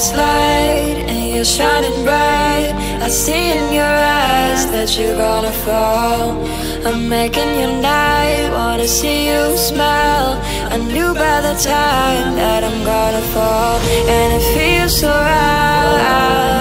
this light and you're shining bright. I see in your eyes that you're gonna fall. I'm making your night, wanna see you smile. I knew by the time that I'm gonna fall, and it feels so right.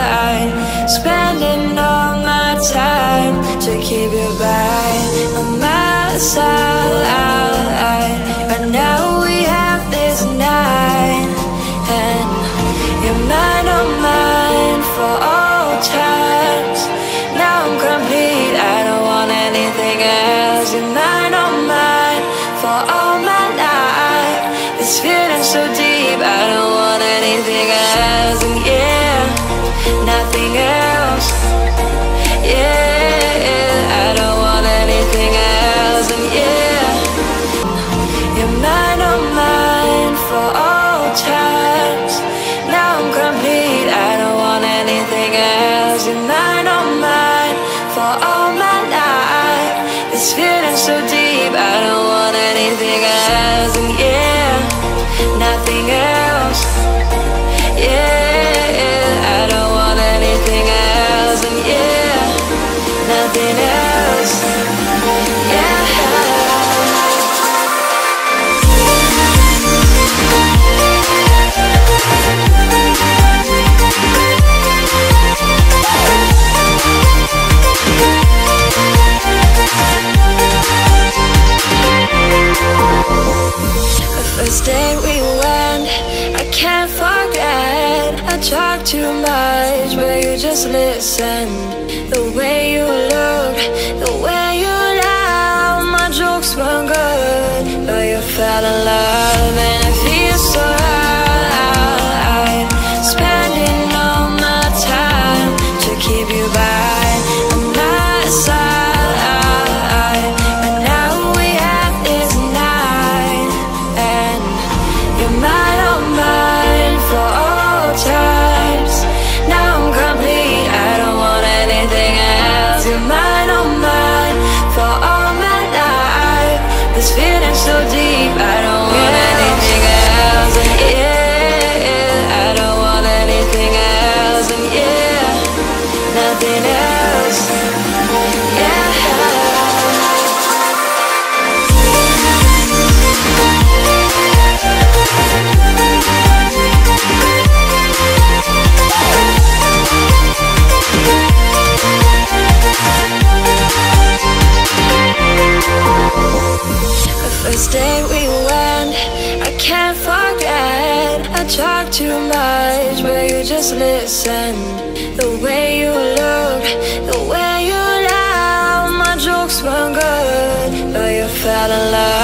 Feeling so deep, I don't want anything else. And yeah, nothing else. Yeah, I don't want anything else. And yeah, you're mine, oh mine for all times. Now I'm complete, I don't want anything else. You're mine, oh mine for all my life. This feeling so deep, I don't want anything else. Day we went, I can't forget. I talk too much, but you just listen. The way you look, the way you laugh, my jokes weren't good, but you fell in love, talk too much, but you just listen. The way you look, the way you laugh, my jokes weren't good, but you fell in love,